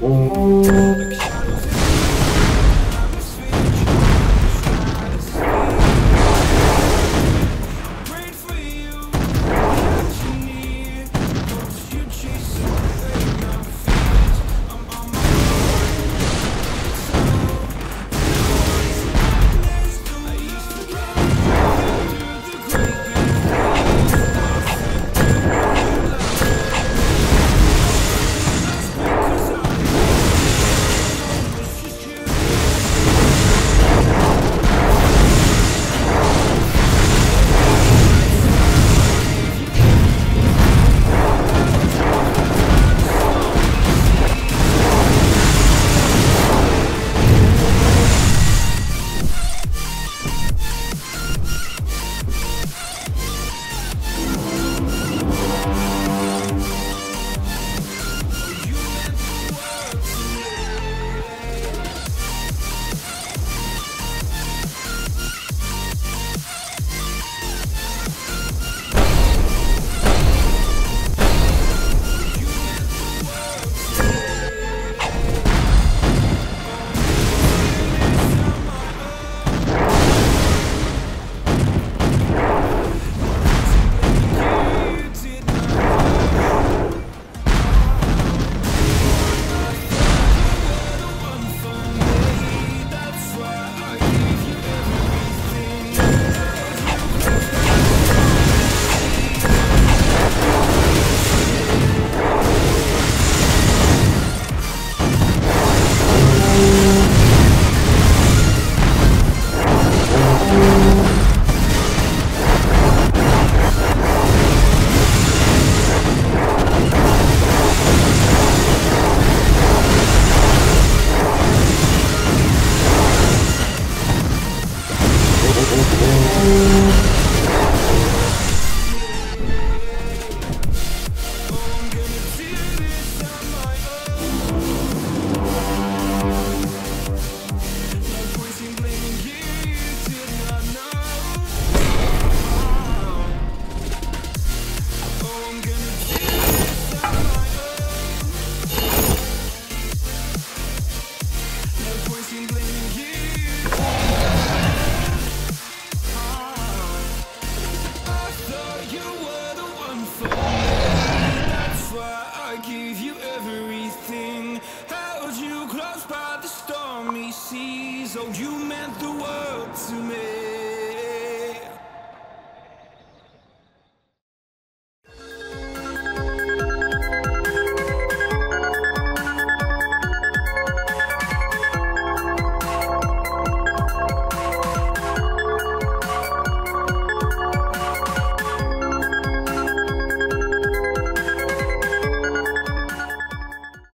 오.